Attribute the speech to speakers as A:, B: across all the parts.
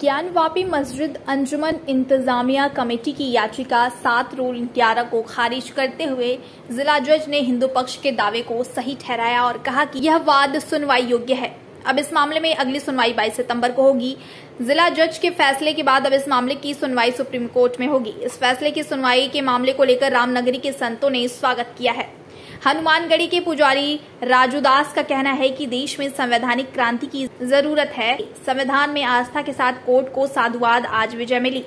A: ज्ञानवापी मस्जिद अंजुमन इंतजामिया कमेटी की याचिका सात रोल ग्यारह को खारिज करते हुए जिला जज ने हिंदू पक्ष के दावे को सही ठहराया और कहा कि यह वाद सुनवाई योग्य है। अब इस मामले में अगली सुनवाई 22 सितंबर को होगी। जिला जज के फैसले के बाद अब इस मामले की सुनवाई सुप्रीम कोर्ट में होगी। इस फैसले की सुनवाई के मामले को लेकर रामनगरी के संतों ने स्वागत किया है। हनुमानगढ़ी के पुजारी राजू दास का कहना है कि देश में संवैधानिक क्रांति की ज़रूरत है। संविधान में आस्था के साथ कोर्ट को साधुवाद आज विजय मिली।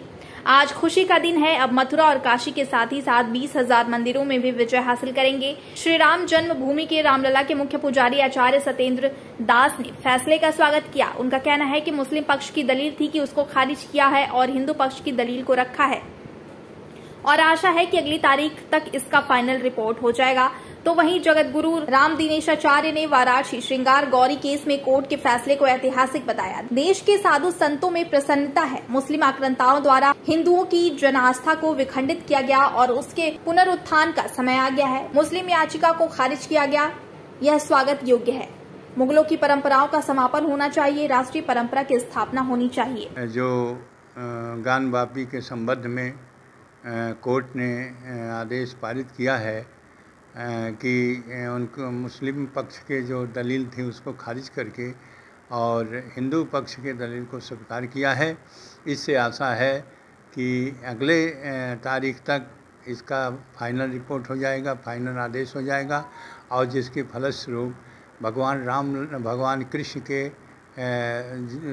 A: आज खुशी का दिन है। अब मथुरा और काशी के साथ ही साथ बीस हज़ार मंदिरों में भी विजय हासिल करेंगे। श्री राम जन्मभूमि के रामलला के मुख्य पुजारी आचार्य सत्येंद्र दास ने फैसले का स्वागत किया। उनका कहना है कि मुस्लिम पक्ष की दलील थी कि उसको खारिज किया है और हिंदू पक्ष की दलील को रखा है। और आशा है कि अगली तारीख तक इसका फाइनल रिपोर्ट हो जाएगा। तो वहीं जगत गुरु राम दिनेशाचार्य ने वाराणसी श्रृंगार गौरी केस में कोर्ट के फैसले को ऐतिहासिक बताया। देश के साधु संतों में प्रसन्नता है। मुस्लिम आक्रांताओं द्वारा हिंदुओं की जनास्था को विखंडित किया गया और उसके पुनरुत्थान का समय आ गया है। मुस्लिम याचिका को खारिज किया गया। यह स्वागत योग्य है। मुगलों की परंपराओं का समापन होना चाहिए। राष्ट्रीय परंपरा की स्थापना होनी चाहिए।
B: जो गान बापी के संबंध में कोर्ट ने आदेश पारित किया है कि उनको मुस्लिम पक्ष के जो दलील थी उसको खारिज करके और हिंदू पक्ष के दलील को स्वीकार किया है। इससे आशा है कि अगले तारीख तक इसका फाइनल रिपोर्ट हो जाएगा, फाइनल आदेश हो जाएगा और जिसके फलस्वरूप भगवान राम, भगवान कृष्ण के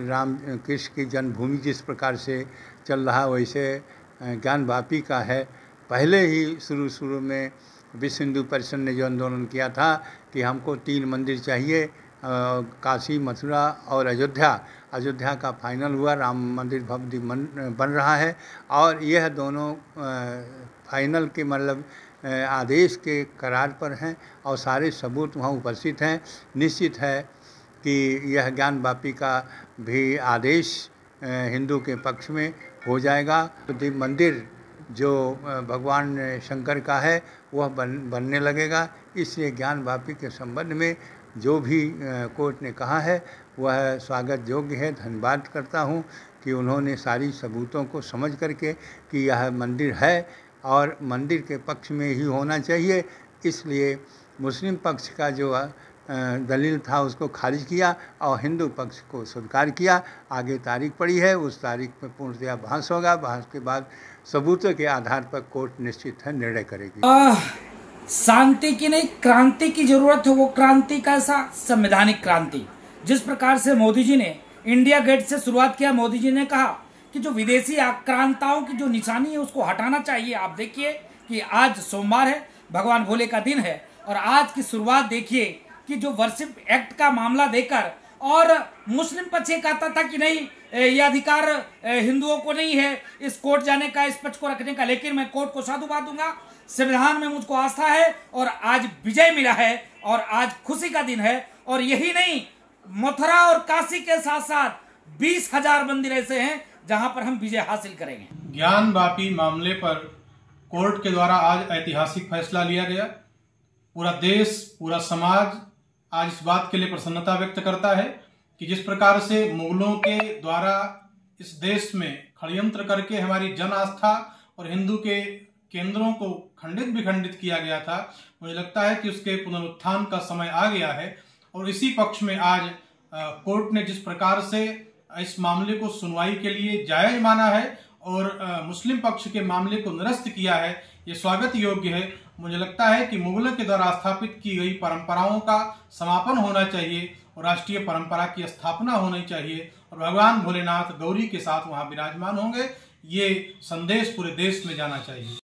B: राम, कृष्ण की जन्मभूमि जिस प्रकार से चल रहा वैसे ज्ञान वापी का है। पहले ही शुरू शुरू में विश्व हिंदू परिषद ने जो आंदोलन किया था कि हमको तीन मंदिर चाहिए काशी, मथुरा और अयोध्या। अयोध्या का फाइनल हुआ, राम मंदिर भव्य बन रहा है और यह दोनों फाइनल के मतलब आदेश के करार पर हैं और सारे सबूत वहाँ उपस्थित हैं। निश्चित है कि यह ज्ञान वापी का भी आदेश हिंदू के पक्ष में हो जाएगा। तो मंदिर जो भगवान शंकर का है, वह बन, बनने लगेगा। इसलिए ज्ञान वापी के संबंध में जो भी कोर्ट ने कहा है, वह स्वागत योग्य है। धन्यवाद करता हूँ कि उन्होंने सारी सबूतों को समझ करके कि यह मंदिर है और मंदिर के पक्ष में ही होना चाहिए। इसलिए मुस्लिम पक्ष का जो दलील था, उसको खारिज किया और हिंदू पक्ष को स्वीकार किया। आगे तारीख पड़ी है, उस तारीख पर पूर्णतया बहस होगा। बहस के बाद सबूतों के आधार पर कोर्ट निश्चित है, निर्णय करेगी।
C: शांति की नहीं, क्रांति की ज़रूरत है, वो क्रांति का सा संवैधानिक क्रांति। जिस प्रकार से मोदी जी ने इंडिया गेट से शुरुआत किया, मोदी जी ने कहा कि जो विदेशी आक्रांताओं की जो निशानी है, उसको हटाना चाहिए। आप देखिए कि आज सोमवार है, भगवान भोले का दिन है, और आज की शुरुआत देखिए कि जो वर्शिप एक्ट का मामला देकर और मुस्लिम पक्ष ये कहता था कि नहीं ये अधिकार हिंदुओं को नहीं है, इस कोर्ट जाने का, इस पक्ष को रखने का, लेकिन मैं कोर्ट को साधुवाद दूँगा संविधान में मुझको आस्था है और आज विजय मिला है और आज खुशी का दिन है। और यही नहीं, मथुरा और काशी के साथ साथ बीस हज़ार मंदिर ऐसे हैं जहाँ पर हम विजय हासिल करेंगे।
D: ज्ञान वापी मामले पर कोर्ट के द्वारा आज ऐतिहासिक फैसला लिया गया। पूरा देश, पूरा समाज आज इस बात के लिए प्रसन्नता व्यक्त करता है कि जिस प्रकार से मुगलों के द्वारा इस देश में षडयंत्र करके हमारी जन आस्था और हिंदू के केंद्रों को खंडित विखंडित किया गया था, मुझे लगता है कि उसके पुनरुत्थान का समय आ गया है और इसी पक्ष में आज कोर्ट ने जिस प्रकार से इस मामले को सुनवाई के लिए जायज़ माना है और मुस्लिम पक्ष के मामले को निरस्त किया है, ये स्वागत योग्य है। मुझे लगता है कि मुगलों के द्वारा स्थापित की गई परंपराओं का समापन होना चाहिए और राष्ट्रीय परंपरा की स्थापना होनी चाहिए और भगवान भोलेनाथ गौरी के साथ वहाँ विराजमान होंगे। ये संदेश पूरे देश में जाना चाहिए।